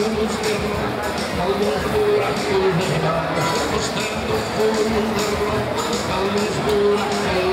Vamos por